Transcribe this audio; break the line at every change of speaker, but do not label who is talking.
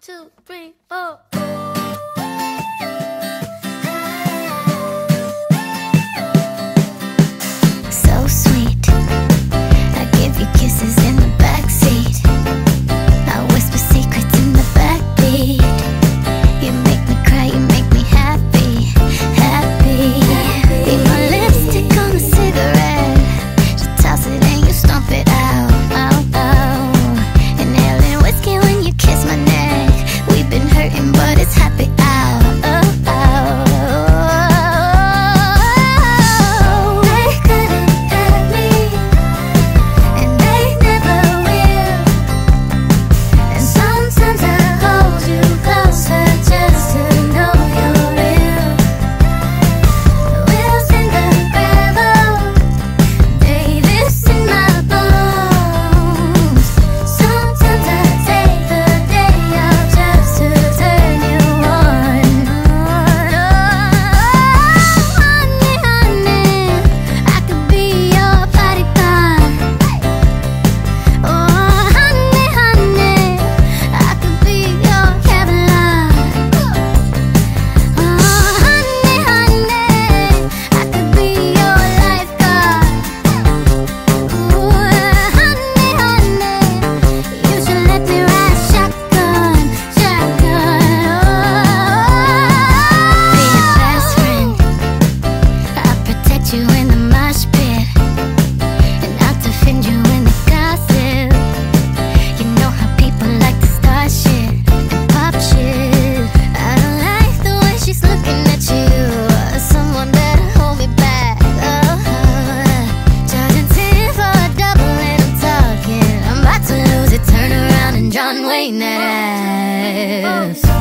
two, three, four.
Talking.